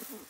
Mm-hmm.